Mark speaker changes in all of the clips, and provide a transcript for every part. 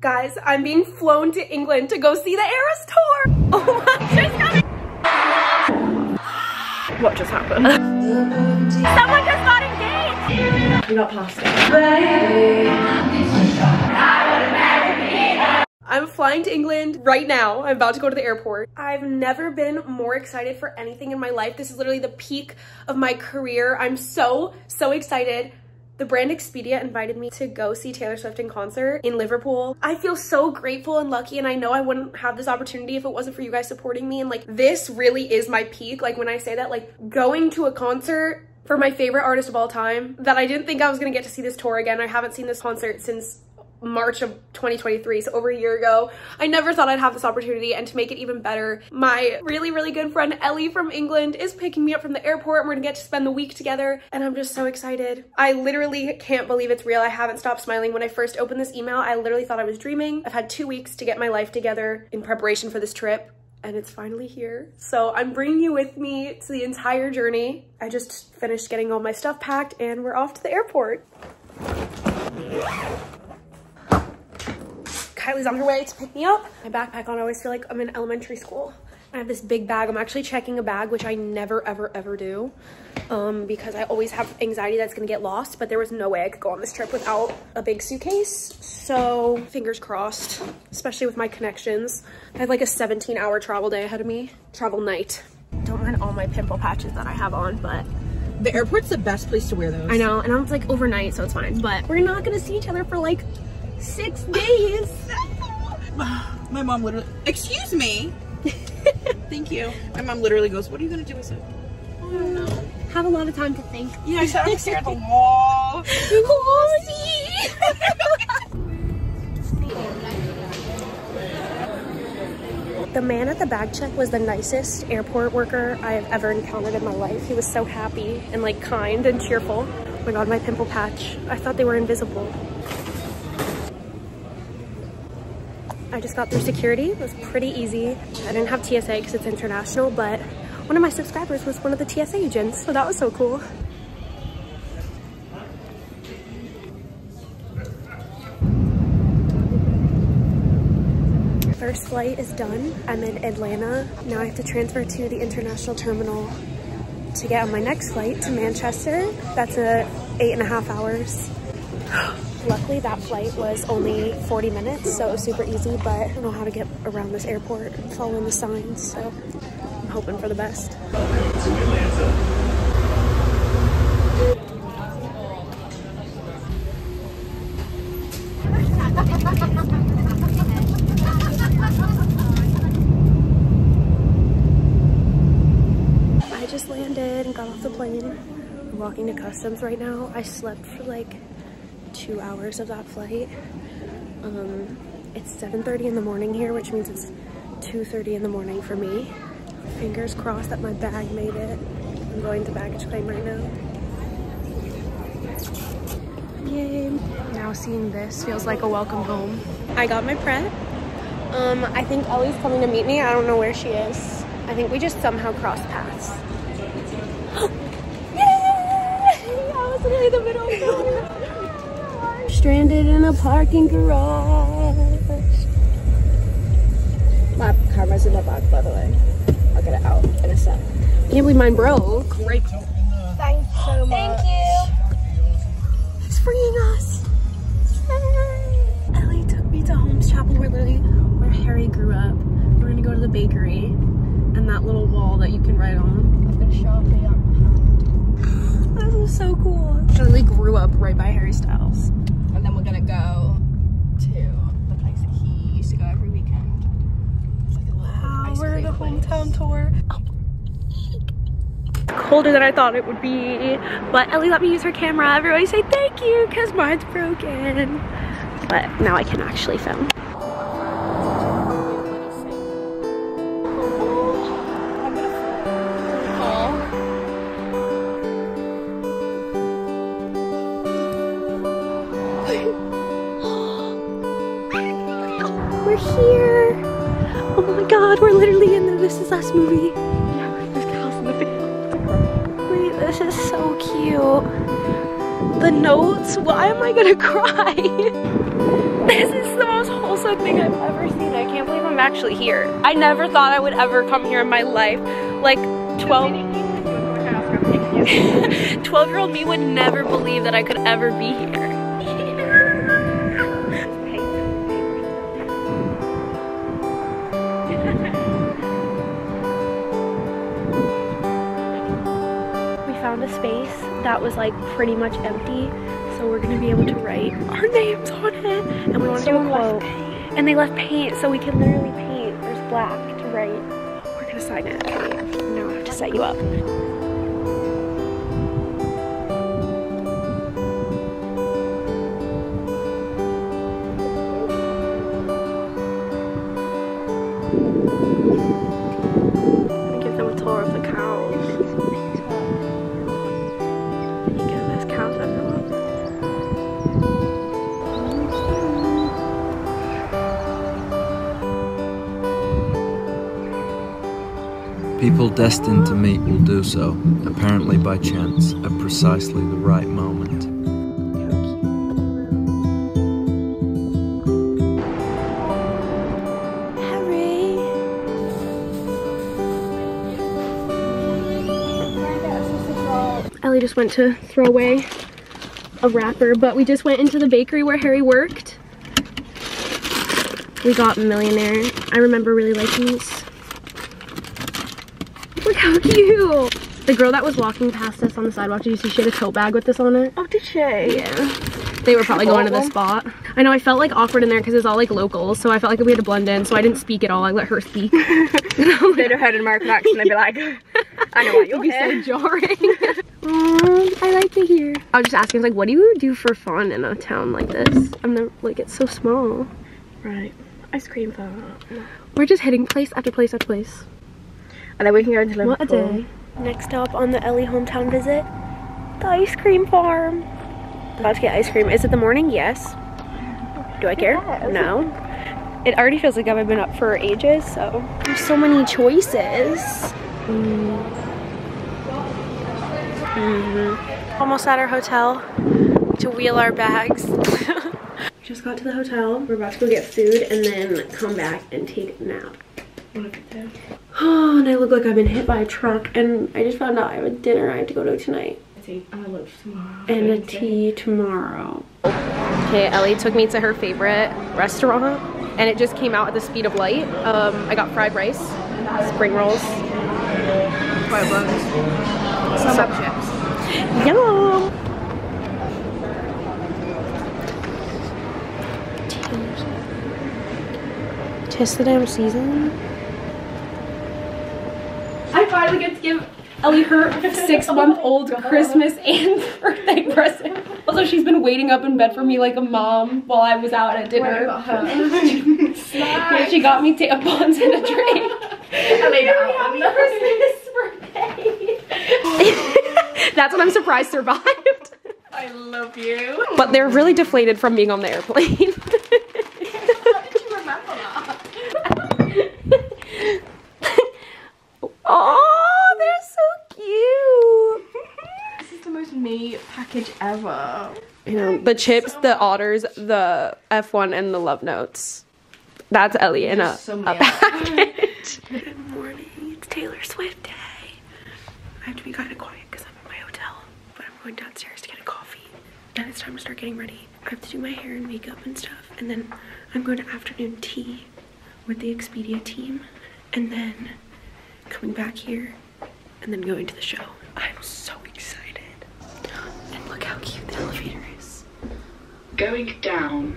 Speaker 1: Guys, I'm being flown to England to go see the Eras tour. Oh my. What just happened? Someone just got engaged. We got pasta. I'm flying to England right now. I'm about to go to the airport. I've never been more excited for anything in my life. This is literally the peak of my career. I'm so, so excited. The brand Expedia invited me to go see Taylor Swift in concert in Liverpool. I feel so grateful and lucky and I know I wouldn't have this opportunity if it wasn't for you guys supporting me and like this really is my peak. Like when I say that like going to a concert for my favorite artist of all time that I didn't think I was gonna get to see this tour again. I haven't seen this concert since March of 2023, so over a year ago. I never thought I'd have this opportunity and to make it even better, my really, really good friend Ellie from England is picking me up from the airport and we're gonna get to spend the week together and I'm just so excited. I literally can't believe it's real. I haven't stopped smiling. When I first opened this email, I literally thought I was dreaming. I've had two weeks to get my life together in preparation for this trip and it's finally here. So I'm bringing you with me to the entire journey. I just finished getting all my stuff packed and we're off to the airport. Kylie's on her way to pick me up. My backpack on, I always feel like I'm in elementary school. I have this big bag. I'm actually checking a bag, which I never, ever, ever do um, because I always have anxiety that's gonna get lost, but there was no way I could go on this trip without a big suitcase. So fingers crossed, especially with my connections. I have like a 17 hour travel day ahead of me, travel night. Don't mind all my pimple patches that I have on, but
Speaker 2: the airport's the best place to wear those.
Speaker 1: I know, and I'm like overnight, so it's fine. But we're not gonna see each other for like six days.
Speaker 2: My mom literally, excuse me. Thank you. My mom literally goes, what are you gonna do? I said, oh no.
Speaker 1: Have a lot of time to think.
Speaker 2: Yeah, I said I'm gonna at the wall.
Speaker 1: The man at the bag check was the nicest airport worker I have ever encountered in my life. He was so happy and like kind and cheerful. Oh my god, my pimple patch. I thought they were invisible. I just got through security. It was pretty easy. I didn't have TSA because it's international, but one of my subscribers was one of the TSA agents, so that was so cool. First flight is done. I'm in Atlanta. Now I have to transfer to the international terminal to get on my next flight to Manchester. That's a eight and a half hours. Luckily that flight was only 40 minutes, so it was super easy, but I don't know how to get around this airport following the signs, so I'm hoping for the best. I just landed and got off the plane. I'm walking to customs right now. I slept for like two hours of that flight. Um, it's 7.30 in the morning here, which means it's 2.30 in the morning for me. Fingers crossed that my bag made it. I'm going to baggage claim right now. Yay. Now seeing this feels like a welcome home. I got my prep. Um, I think Ellie's coming to meet me. I don't know where she is. I think we just somehow crossed paths. Yay! I was in the middle of. Stranded in a parking garage.
Speaker 2: My camera's in the back, by the way. I'll get it out in a sec.
Speaker 1: Can't believe mine broke.
Speaker 2: Great.
Speaker 1: Thanks so much. Thank you. He's freeing us. Yay. Ellie took me to Holmes Chapel, where literally where Harry grew up. We're gonna go to the bakery and that little wall that you can write on.
Speaker 2: I'm gonna show you.
Speaker 1: This is so cool. I literally grew up right by Harry Styles.
Speaker 2: And then we're gonna go to the place that he used to go every weekend. It's like a little
Speaker 1: Wow,
Speaker 2: ice
Speaker 1: we're
Speaker 2: cream
Speaker 1: the
Speaker 2: place.
Speaker 1: Hometown tour. Colder than I thought it would be, but Ellie let me use her camera. Everybody say thank you because mine's broken. But now I can actually film. Notes, why am I gonna cry? This is the most wholesome thing I've ever seen. I can't believe I'm actually here. I never thought I would ever come here in my life. Like 12 12 year old me would never believe that I could ever be here. we found a space that was like pretty much empty so we're gonna be able to write our names on it and we want to do a quote. and they left paint so we can literally paint. There's black to write. We're gonna sign it. Now i have to set you up
Speaker 3: People destined to meet will do so, apparently by chance, at precisely the right moment.
Speaker 1: Harry. Ellie just went to throw away a wrapper, but we just went into the bakery where Harry worked. We got Millionaire. I remember really liking these. Cute! The girl that was walking past us on the sidewalk, did you see she had a tote bag with this on it?
Speaker 2: Oh, did she?
Speaker 1: Yeah. They were probably going to the spot. I know I felt like awkward in there because it's all like locals, so I felt like we had to blend in, so I didn't speak at all. I let her speak.
Speaker 2: They'd have heard an American accent, they'd be like, I know what you're
Speaker 1: It'd be so jarring. um, I like it here. I was just asking, I was like, what do you do for fun in a town like this? I'm never, like, it's so small.
Speaker 2: Right. Ice cream farm.
Speaker 1: We're just hitting place after place after place.
Speaker 2: And then we can go into Liverpool.
Speaker 1: What a day. Next up on the Ellie hometown visit, the ice cream farm. About to get ice cream. Is it the morning? Yes. Do I care? No. It already feels like I've been up for ages, so. There's so many choices. Mm-hmm. Almost at our hotel to wheel our bags. Just got to the hotel. We're about to go get food and then come back and take a nap. Oh, and I look like I've been hit by a truck and I just found out I have a dinner I have to go to tonight. And a tea tomorrow. Okay, Ellie took me to her favorite restaurant and it just came out at the speed of light. Um, I got fried rice, spring rolls,
Speaker 2: Fire buns. Some chips.
Speaker 1: Yum! Tis the damn season. I finally get to give Ellie her six month old Christmas and birthday present. Also, she's been waiting up in bed for me like a mom while I was out at dinner. Yeah, she got me tampons and a drink. Happy Christmas birthday. That's what I'm surprised survived.
Speaker 2: I love you.
Speaker 1: But they're really deflated from being on the airplane.
Speaker 2: How did you remember that?
Speaker 1: oh, they're so cute.
Speaker 2: This is the most me package ever.
Speaker 1: You know, the chips, the otters, the F1, and the love notes. That's Ellie in a,
Speaker 2: So
Speaker 1: a package. Good morning. It's Taylor Swift day. I have to be kind of quiet because I'm in my hotel, but I'm going downstairs to get a coffee. And it's time to start getting ready. I have to do my hair and makeup and stuff. And then I'm going to afternoon tea with the Expedia team. And then coming back here and then going to the show. I'm so excited. And look how cute the elevator is.
Speaker 4: Going down.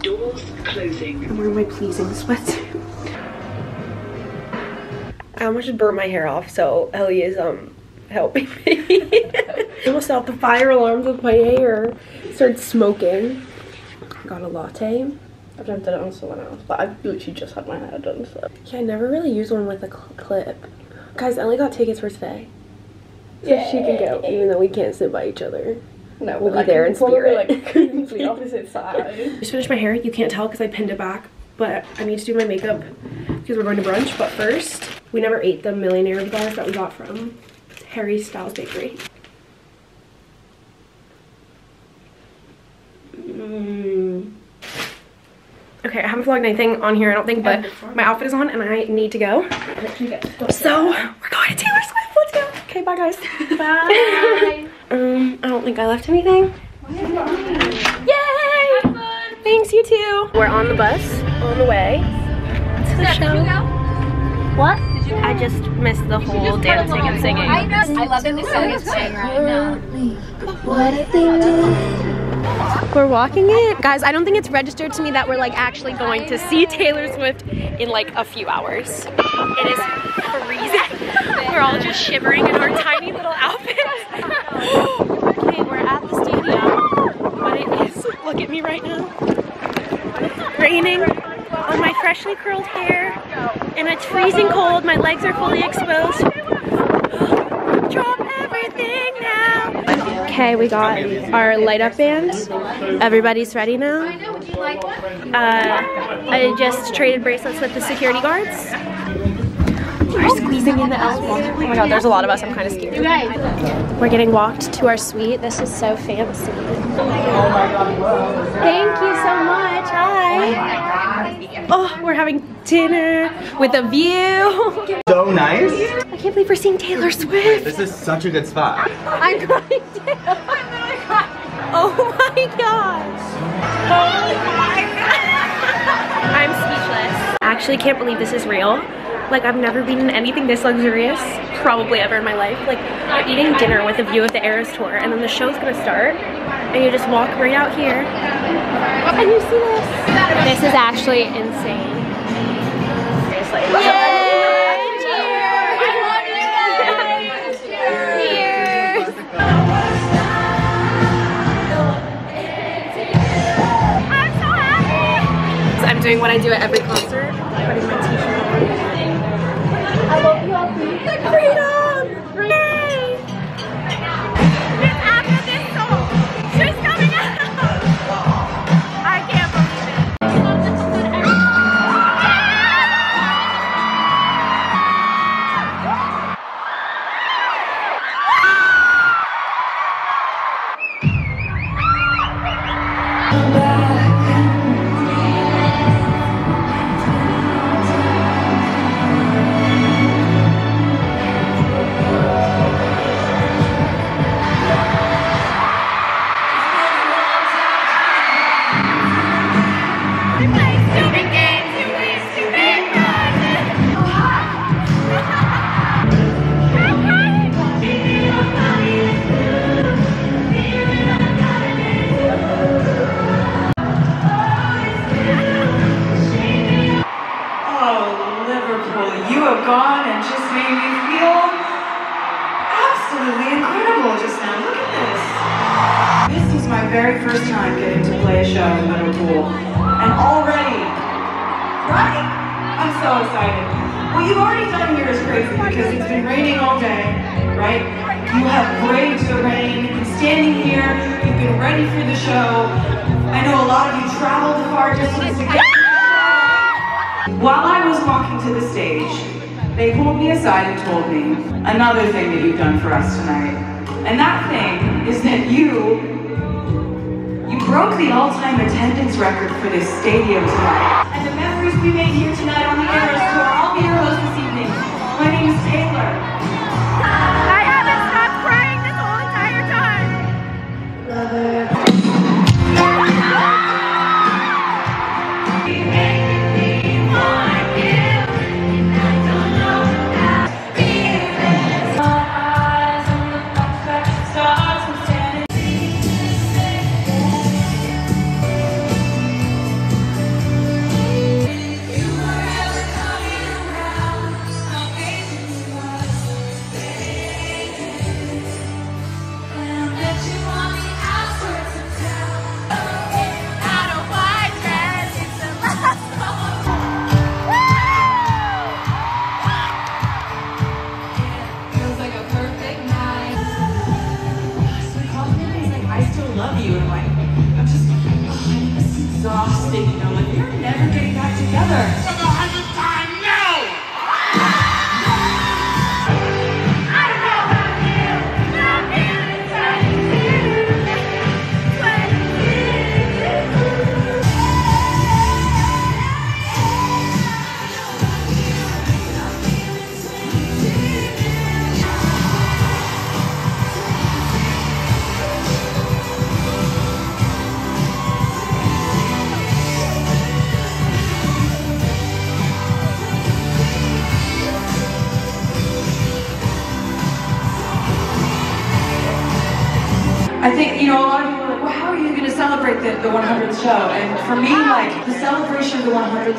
Speaker 4: Doors closing.
Speaker 1: I'm wearing my pleasing sweatsuit. I almost just burnt my hair off, so Ellie is um helping me. I almost set off the fire alarms with my hair. Started smoking. Got a latte.
Speaker 5: I've never done it on someone else, but I've literally just had my hair done, so.
Speaker 1: Yeah, I never really use one with a cl- clip. Guys, Ellie got tickets for today. So she can go, even though we can't sit by each other.
Speaker 5: No,
Speaker 1: We'll be
Speaker 5: like,
Speaker 1: there in
Speaker 5: probably,
Speaker 1: spirit.
Speaker 5: like completely opposite side.
Speaker 1: Just finished my hair. You can't tell because I pinned it back, but I need to do my makeup because we're going to brunch. But first, we never ate the millionaire bars that we got from Harry Styles Bakery. Mmm. Okay, I haven't vlogged anything on here, I don't think, but my outfit is on and I need to go. So, we're going to Taylor Swift. Let's go. Okay, bye guys. Bye. um, I don't think I left anything. Yay! Have fun. Thanks, you too. We're on the bus, on the way to the show. What? I just missed the whole dancing and singing.
Speaker 6: I know. I love that the song is playing right now.
Speaker 1: We're walking it. Guys, I don't think it's registered to me that we're like actually going to see Taylor Swift in like a few hours. It is freezing. We're all just shivering in our tiny little outfits. okay, we're at the stadium, but it is, look at me right now, raining on my freshly curled hair and it's freezing cold. My legs are fully exposed. Drop everything now. Okay, we got our light up band. Everybody's ready now. Uh, I just traded bracelets with the security guards. We're squeezing in the elevator. Oh my god, there's a lot of us. I'm kind of scared. We're getting walked to our suite. This is so fancy. Thank you so much. Hi. Oh, we're having dinner with a view.
Speaker 7: So nice.
Speaker 1: I can't believe we're seeing Taylor Swift.
Speaker 7: This is such a good spot.
Speaker 1: I'm crying too. Oh my gosh. Oh I'm speechless. I actually can't believe this is real. Like I've never been in anything this luxurious, probably ever in my life. Like eating dinner with a view of the Eras Tour and then the show's gonna start and you just walk right out here and you see this. This is actually insane. Seriously. Yay! Cheers! Cheers! I'm so happy! I'm doing what I do at every concert, putting my t-shirt
Speaker 8: Look at this. This is my very first time getting to play a show in Liverpool. And already, right? I'm so excited. What you've already done here is crazy because it's been raining all day, right? You have braved the rain, you've been standing here, you've been ready for the show. I know a lot of you traveled far distance to get. While I was walking to the stage, they pulled me aside and told me another thing that you've done for us tonight. And that thing is that you you broke the all-time attendance record for this stadium tonight. And the memories we made here tonight on the Eras Tour, I'll be your host this evening. My name is Taylor. Exhausting. You know, like we're never getting back together.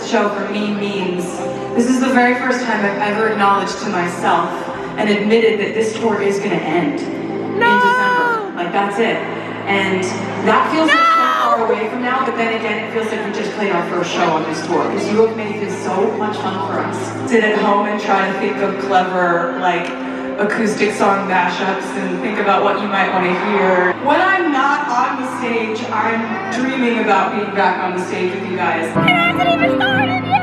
Speaker 8: show for me means. This is the very first time I've ever acknowledged to myself and admitted that this tour is going to end no! in December. Like, that's it. And that feels no! like so far away from now, but then again, it feels like we just played our first show on this tour. Because you have made this so much fun for us. Sit at home and try to think of clever, like, acoustic song mashups and think about what you might want to hear. When I'm not on the stage, I'm dreaming about being back on the stage with you guys. It
Speaker 9: hasn't even started
Speaker 8: yet!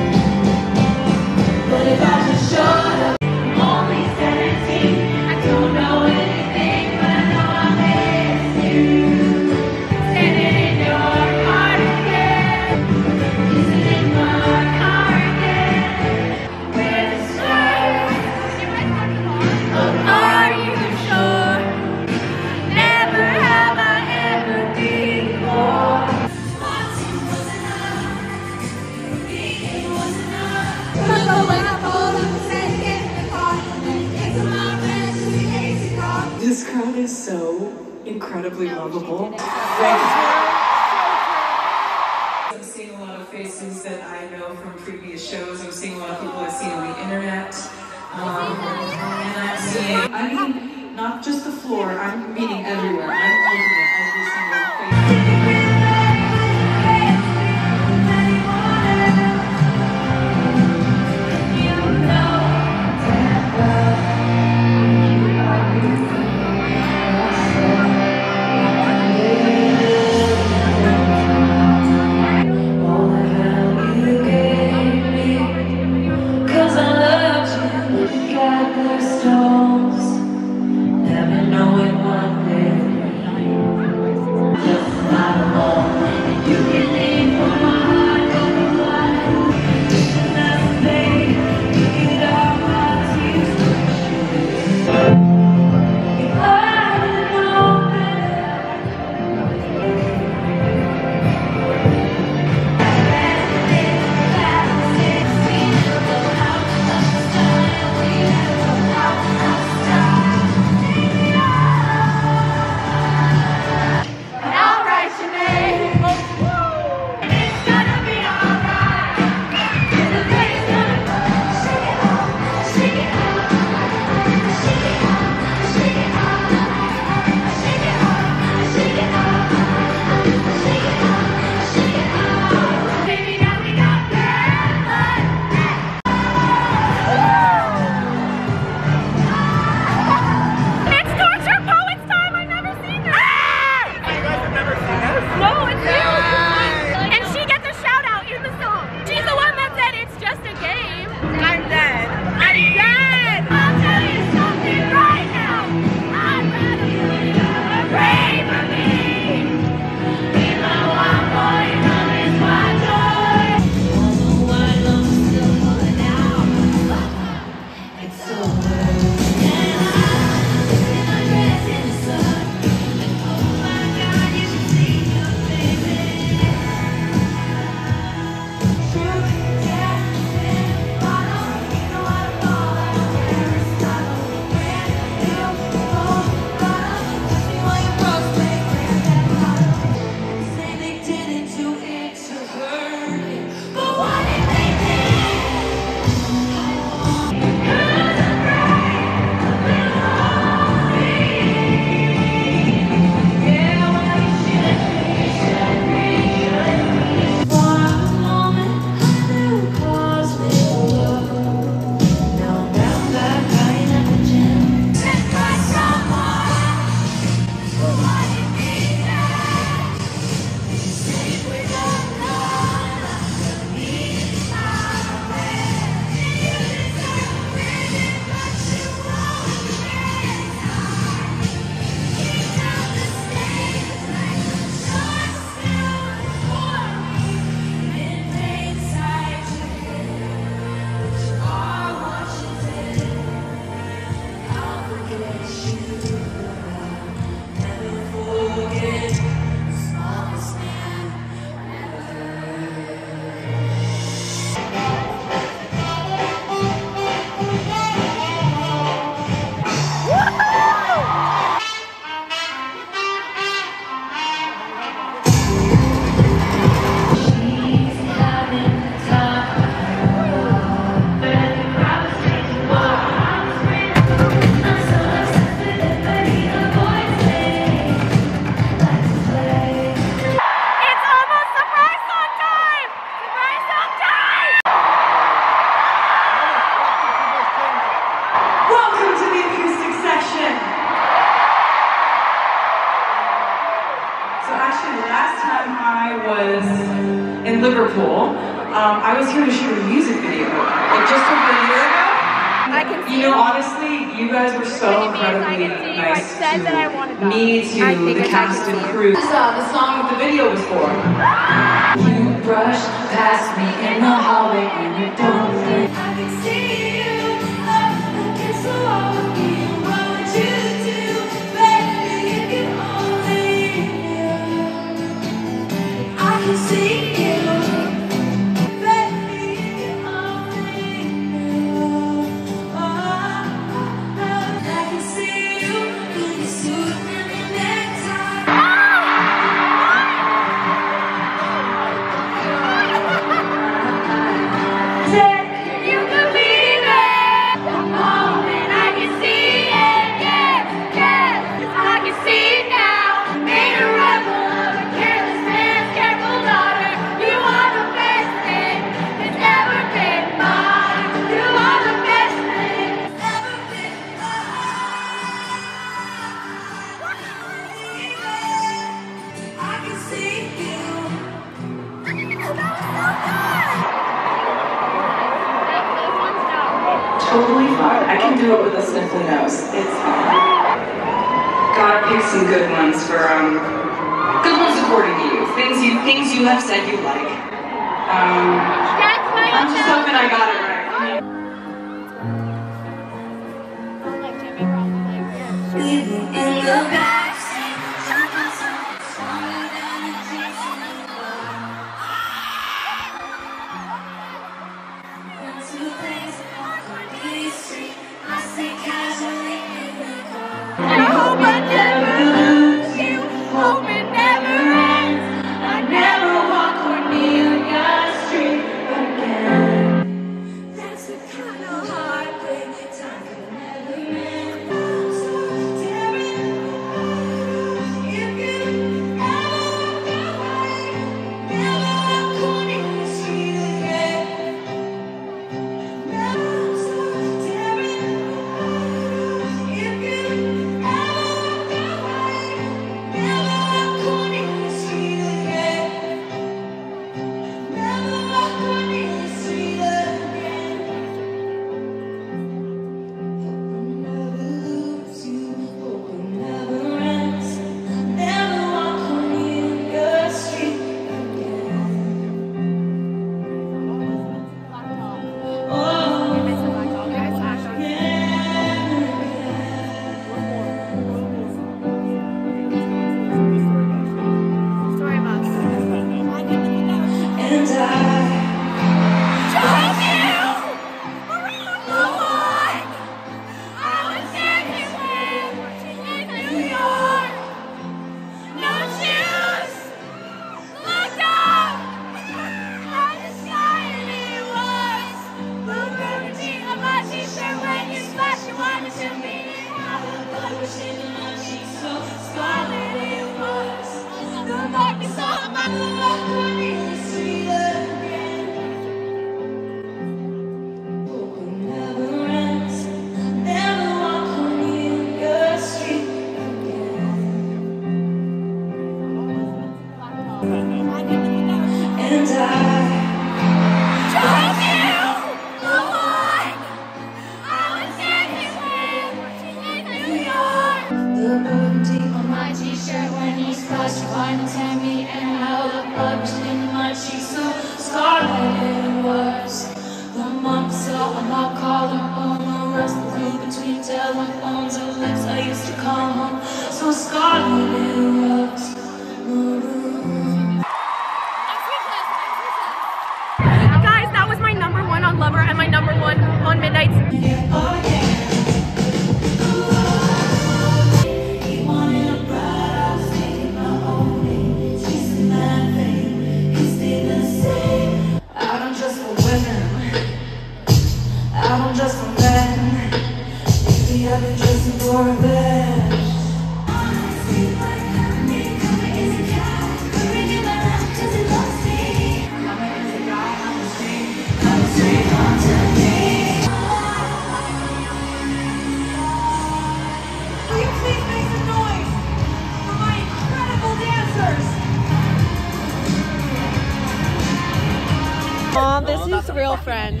Speaker 2: Aw, this is real friend.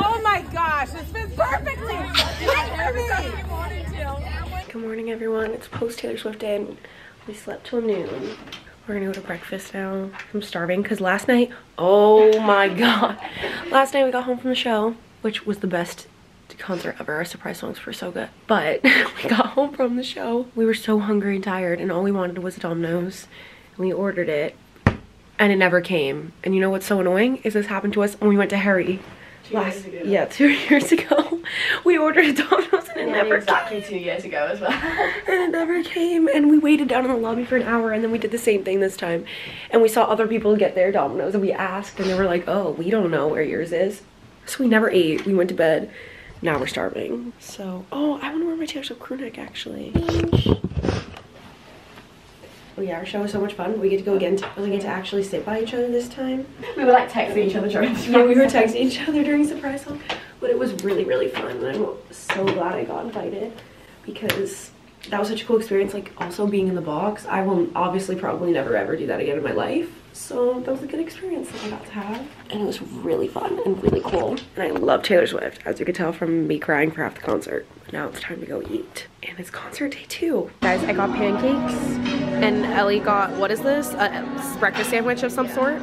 Speaker 8: Oh my gosh, it's been perfect
Speaker 1: Good morning, everyone. It's post Taylor Swift day, and we slept till noon. We're gonna go to breakfast now. I'm starving because last night, oh my god, last night we got home from the show, which was the best concert ever. Our surprise songs were so good. But we got home from the show. We were so hungry and tired, and all we wanted was a Domino's. And we ordered it, and it never came. And you know what's so annoying? Is this happened to us when we went to Harry. last, yeah, two years ago. We ordered a Domino's and it never
Speaker 5: exactly two years ago as well.
Speaker 1: and it never came and we waited down in the lobby for an hour and then we did the same thing this time and we saw other people get their Domino's and we asked and they were like oh we don't know where yours is so we never ate we went to bed now we're starving so oh i want to wear my taylor swift crew neck actually Oh yeah, our show was so much fun. We get to go again. We get to actually sit by each other this time.
Speaker 5: We were like texting each other during
Speaker 1: Yeah, we were texting each other during surprise song, but it was really, really fun. And I'm so glad I got invited because that was such a cool experience. Like also being in the box, I will obviously probably never ever do that again in my life. So that was a good experience that I got to have. And it was really fun and really cool. And I love Taylor Swift, as you could tell from me crying for half the concert. Now it's time to go eat. And it's concert day too. Guys, I got pancakes and Ellie got, what is this? A breakfast sandwich of some sort.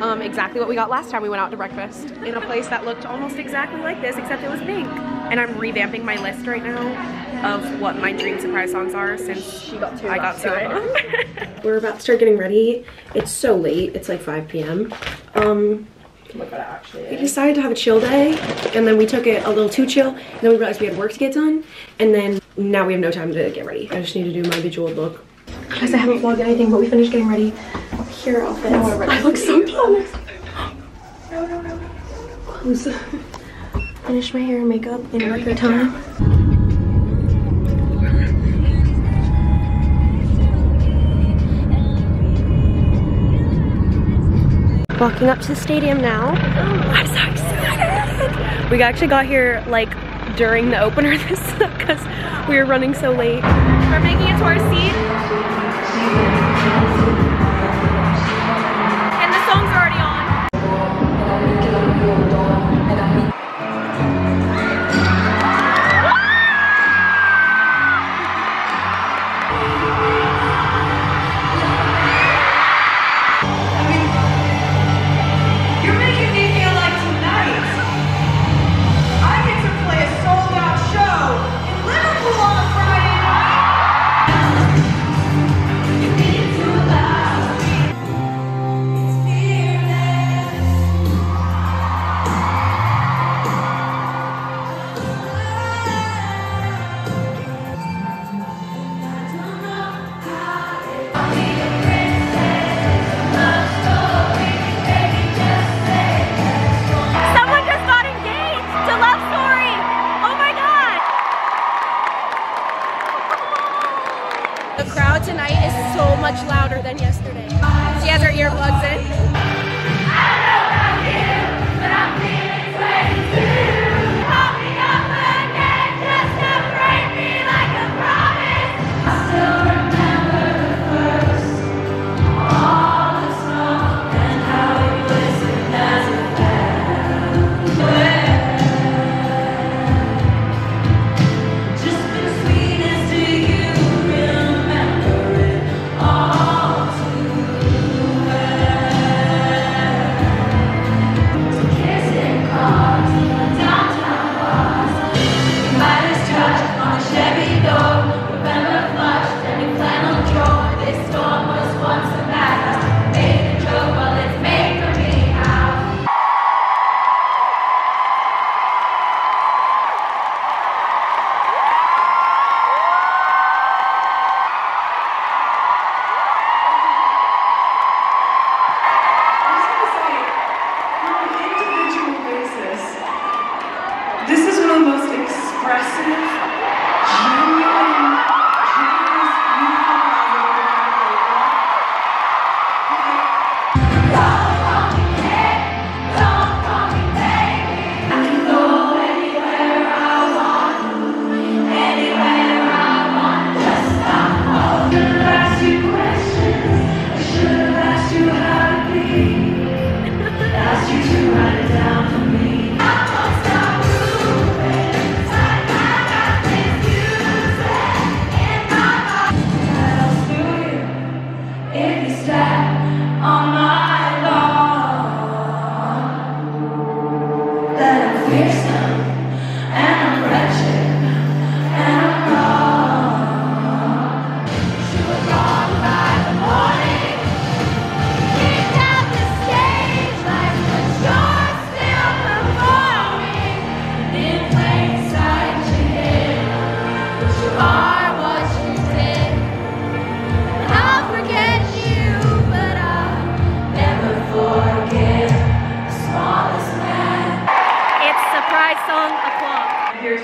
Speaker 1: Um, exactly what we got last time we went out to breakfast in a place that looked almost exactly like this, except it was pink. And I'm revamping my list right now of what my dream surprise songs are since
Speaker 5: She got two
Speaker 1: I got two of them. We're about to start getting ready. It's so late. It's like 5 p.m. Um,
Speaker 5: Oh my god, it actually
Speaker 1: we decided to have a chill day, and then we took it a little too chill, and then we realized we had work to get done, and then now we have no time to get ready. I just need to do my bejeweled look. Guys, I haven't vlogged anything, but we finished getting ready. Here are outfits. I look so dumb. No, no, no. Close. Finished my hair and makeup in record time. Walking up to the stadium now. Oh. I'm so excited. We actually got here like during the opener this because we were running so late. We're making it to our seat.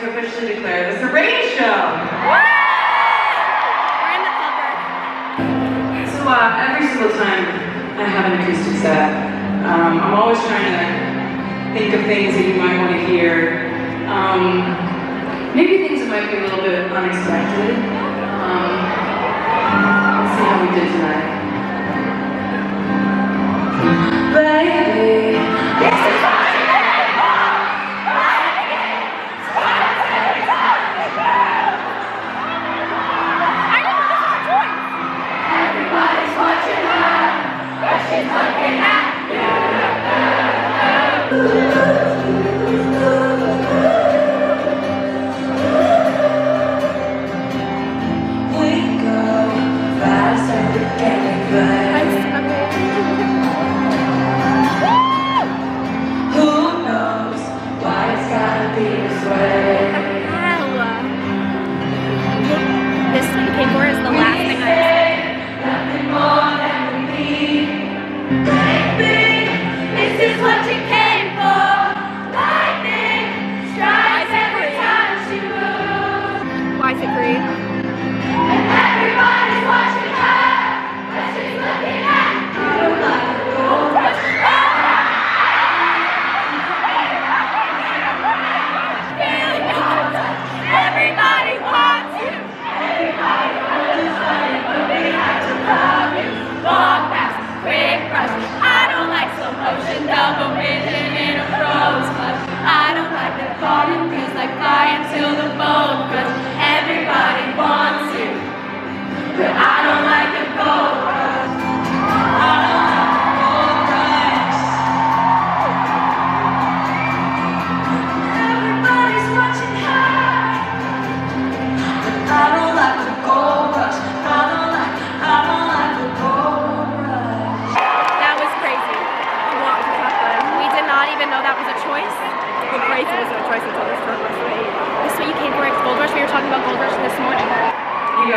Speaker 8: to officially declare this a rain show.
Speaker 1: We're in the cover.
Speaker 8: So uh, every single time I have an acoustic set, um, I'm always trying to think of things that you might want to hear. Um, maybe things that might be a little bit unexpected. Um, let's see how we did tonight. Baby. Yeah.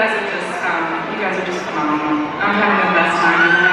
Speaker 8: guys are just, um, you guys are just phenomenal. I'm having the best time.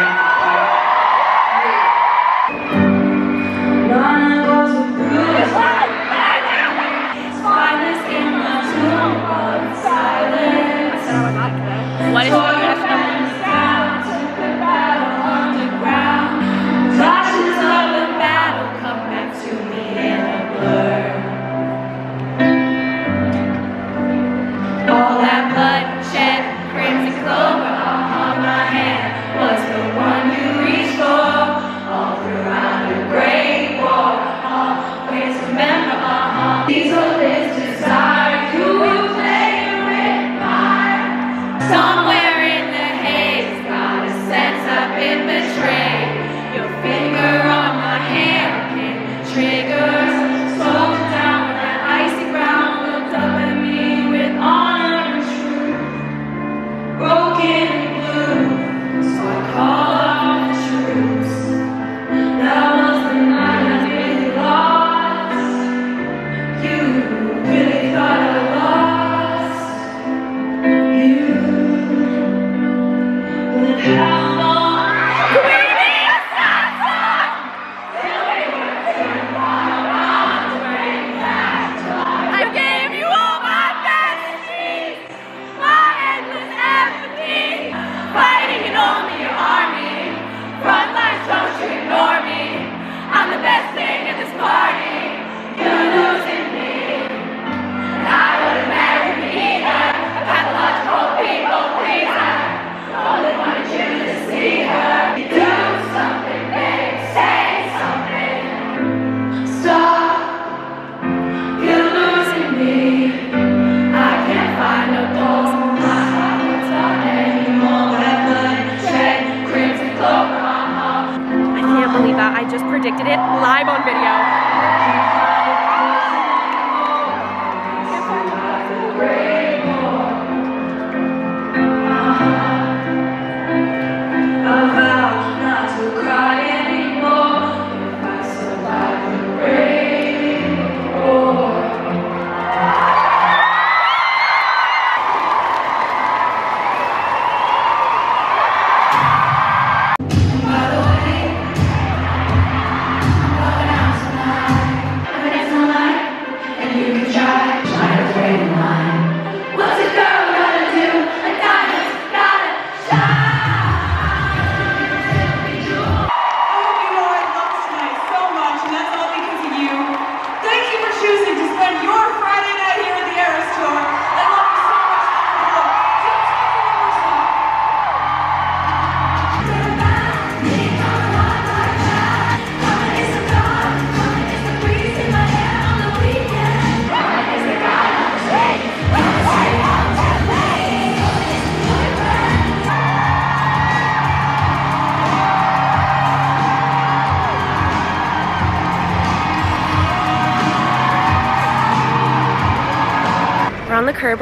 Speaker 1: predicted it live on video.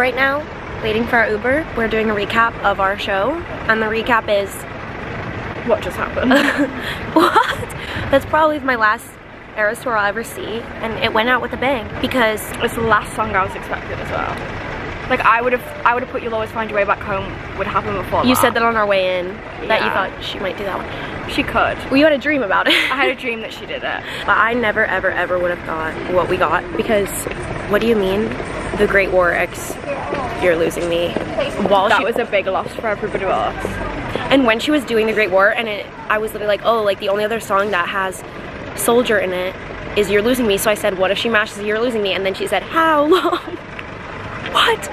Speaker 1: Right now, waiting for our Uber. We're doing a recap of our show, and the recap is
Speaker 5: What just happened?
Speaker 1: what? That's probably my last Eras tour I'll ever see, and it went out with a bang because
Speaker 5: it's the last song I was expecting as well. Like I would have, I would have put "You'll Always Find Your Way Back Home" would happen before.
Speaker 1: you said that on our way in that you thought she might do that one.
Speaker 5: she could.
Speaker 1: Well, you had a dream about it.
Speaker 5: I had a dream that she did it.
Speaker 1: But I never, ever, ever would have thought what we got because what do you mean? The Great War X, you're losing me. While
Speaker 5: That
Speaker 1: she,
Speaker 5: was a big loss for everybody else.
Speaker 1: and when she was doing the Great War, and it, I was literally like, oh, like the only other song that has Soldier in it is You're Losing Me. So I said, what if she mashes You're Losing Me? And then she said, how long? what?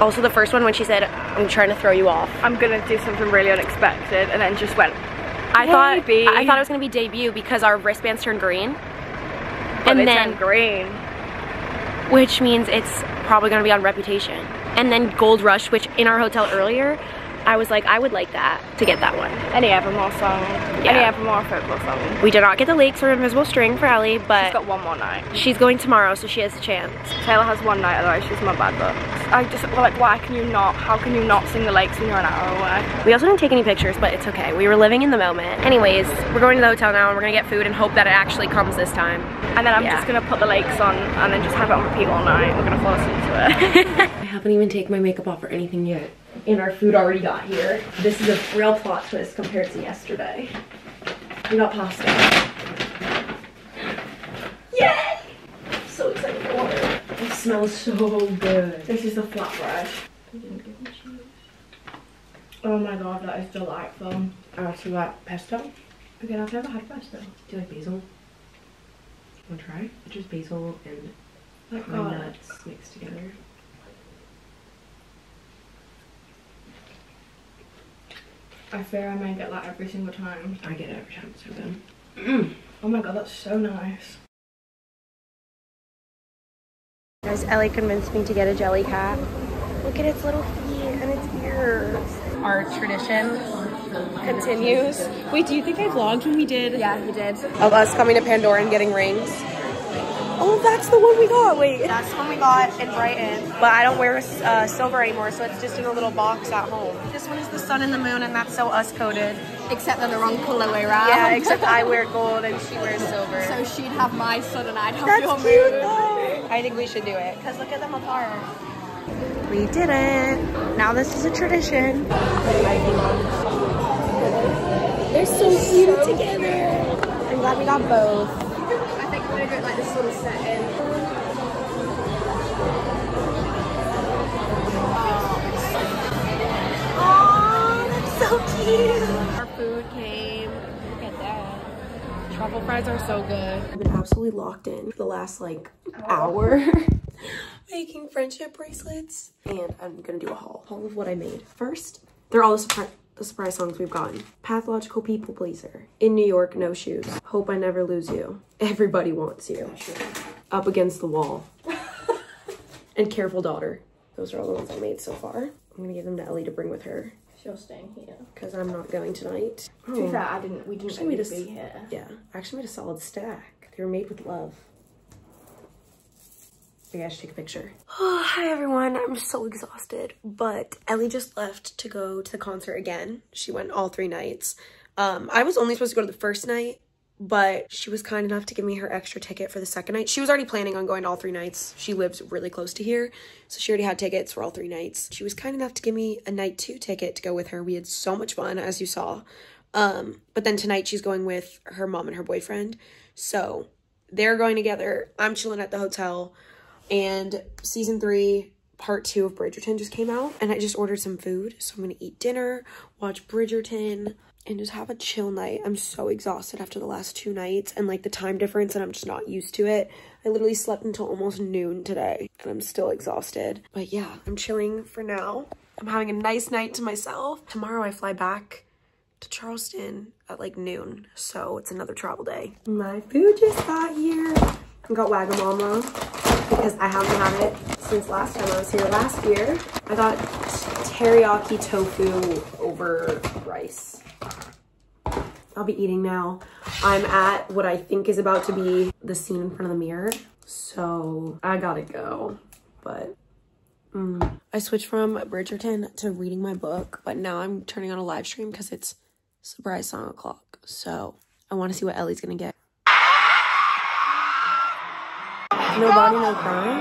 Speaker 1: Also, the first one when she said, I'm trying to throw you off.
Speaker 5: I'm gonna do something really unexpected, and then just went.
Speaker 1: I thought I thought it was gonna be debut because our wristbands turned green.
Speaker 5: But
Speaker 1: and then
Speaker 5: green.
Speaker 1: which means it's probably gonna be on Reputation. And then Gold Rush, which in our hotel earlier, I was like, I would like that to get that one.
Speaker 5: Any Evermore song.
Speaker 1: Yeah.
Speaker 5: Any Evermore football song.
Speaker 1: We did not get the Lakes or Invisible String for Ellie,
Speaker 5: She's
Speaker 1: but
Speaker 5: got one more night.
Speaker 1: she's going tomorrow, so she has a chance.
Speaker 5: Taylor has one night, otherwise she's my bad books. I just like, why can you not? How can you not sing the lakes when you're an hour away?
Speaker 1: We also didn't take any pictures, but it's okay. We were living in the moment. Anyways, we're going to the hotel now and we're gonna get food and hope that it actually comes this time.
Speaker 5: And then I'm
Speaker 1: Yeah.
Speaker 5: just gonna put the lakes on and then just have it on repeat all night. We're gonna fall asleep to it.
Speaker 1: I haven't even taken my makeup off or anything yet. And our food already got here. This is a real plot twist compared to yesterday. We got pasta. Yay! So excited for it. It smells so good.
Speaker 5: this is the flatbread. Oh my god, that is delightful.
Speaker 1: I also got pesto.
Speaker 5: Okay, I've never had pesto.
Speaker 1: Do you like basil? Want to try? It's just basil and
Speaker 5: Like
Speaker 1: my nuts mixed together.
Speaker 5: I fear I may get that every single time.
Speaker 1: I get it every time. It's so good. Mm.
Speaker 5: Oh my god, that's so nice.
Speaker 1: Guys, Ellie convinced me to get a Jellycat. Look at its little feet and its ears. Our tradition continues. Wait, do you think I vlogged when we did? Yeah, you did. Of us coming to Pandora and getting rings. Oh, that's the one we got. Wait. That's the one we got in Brighton. But I don't wear uh, silver anymore, so it's just in a little box at home. This one is the sun and the moon, and that's so us coded.
Speaker 7: Except they're the wrong colorway round.
Speaker 1: Yeah, except I wear gold and she wears silver.
Speaker 7: So she'd have my sun and I'd have
Speaker 1: That's
Speaker 7: your
Speaker 1: cute
Speaker 7: moon.
Speaker 1: though. I think we should do it because look at them apart. We did it. Now this is a tradition. They're so cute together. I'm glad we got both.
Speaker 7: We're gonna go like this little setting.
Speaker 1: Oh, that's so cute. Our food came. Look at that. Truffle fries are so good. I've been absolutely locked in for the last like hour. Making friendship bracelets. And I'm gonna do a haul. Haul of what I made. First, they're all the surprise the surprise songs we've gotten. Pathological People Pleaser. In New York, No Shoes. Hope I Never Lose You. Everybody Wants You. Up Against the Wall. and Careful Daughter. Those are all the ones I made so far. I'm gonna give them to Ellie to bring with her
Speaker 7: She'll stay here.
Speaker 1: because I'm not going tonight.
Speaker 7: To be
Speaker 1: Oh,
Speaker 7: fair, I didn't. We didn't
Speaker 1: Actually made a
Speaker 7: be here.
Speaker 1: yeah, I actually made a solid stack. They were made with love. I should take a picture. Oh, hi everyone. I'm so exhausted, but Ellie just left to go to the concert again. She went all three nights. Um, I was only supposed to go to the first night, but she was kind enough to give me her extra ticket for the second night. She was already planning on going all three nights. She lives really close to here, so she already had tickets for all three nights. She was kind enough to give me a night two ticket to go with her. We had so much fun, as you saw. Um, but then tonight she's going with her mom and her boyfriend. So they're going together. I'm chilling at the hotel. And season three, part two of Bridgerton just came out. And I just ordered some food. So I'm gonna eat dinner, watch Bridgerton, and just have a chill night. I'm so exhausted after the last two nights and like the time difference, and I'm just not used to it. I literally slept until almost noon today, and I'm still exhausted. But yeah, I'm chilling for now. I'm having a nice night to myself. Tomorrow I fly back to Charleston at like noon, so it's another travel day. My food just got here. I got Wagamama because I haven't had it since last time I was here last year. I got teriyaki tofu over rice. I'll be eating now. I'm at what I think is about to be the scene in front of the mirror, so I gotta go, but Mm. I switched from Bridgerton to reading my book, but now I'm turning on a live stream because it's surprise song o'clock. So I want to see what Ellie's gonna get. Nobody, no crime.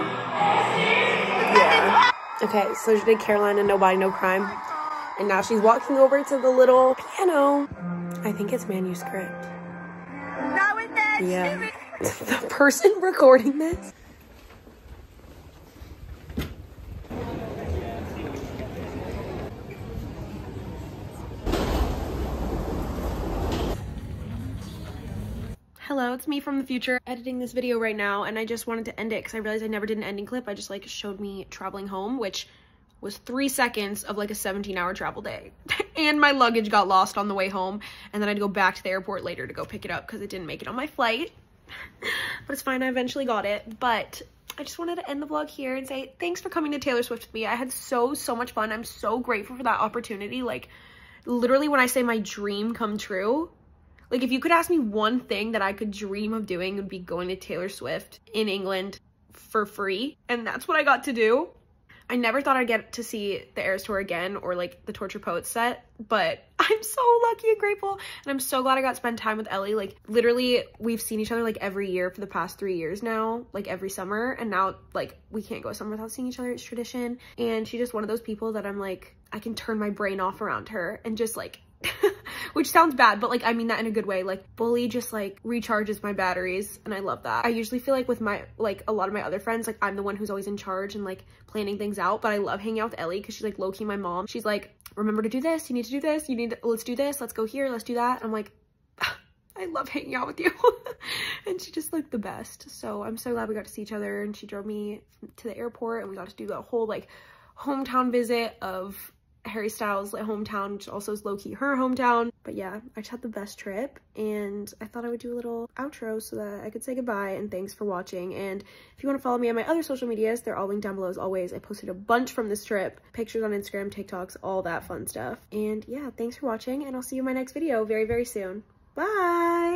Speaker 1: Yeah. Okay, so she did Carolina and Nobody, no crime, and now she's walking over to the little piano. I think it's manuscript. Yeah. the person recording this Hello, it's me from the future editing this video right now and I just wanted to end it because I realized I never did an ending clip. I just like showed me traveling home, which was three seconds of like a 17 hour travel day. and my luggage got lost on the way home and then I'd go back to the airport later to go pick it up because it didn't make it on my flight. but it's fine, I eventually got it. But I just wanted to end the vlog here and say thanks for coming to Taylor Swift with me. I had so, so much fun. I'm so grateful for that opportunity. Like literally when I say my dream come true, like if you could ask me one thing that I could dream of doing would be going to Taylor Swift in England for free. And that's what I got to do. I never thought I'd get to see the Eras Tour again or like the Torture Poets set, but I'm so lucky and grateful. And I'm so glad I got to spend time with Ellie. Like literally we've seen each other like every year for the past three years now, like every summer. And now like we can't go summer without seeing each other. It's tradition. And she's just one of those people that I'm like, I can turn my brain off around her and just like which sounds bad, but like I mean that in a good way. Like Bully just like recharges my batteries and I love that. I usually feel like with my like a lot of my other friends, like I'm the one who's always in charge and like planning things out, but I love hanging out with Ellie because she's like low-key my mom. She's like, remember to do this, you need to do this, you need to, let's do this, let's go here, let's do that. I'm like, ah, I love hanging out with you. and she just looked the best. So I'm so glad we got to see each other and she drove me to the airport and we got to do the whole like hometown visit of Harry Styles' hometown, which also is low-key her hometown. But yeah, I just had the best trip and I thought I would do a little outro so that I could say goodbye and thanks for watching. And if you want to follow me on my other social medias, they're all linked down below as always. I posted a bunch from this trip, pictures on Instagram, TikToks, all that fun stuff. And yeah, thanks for watching and I'll see you in my next video very, very soon. Bye!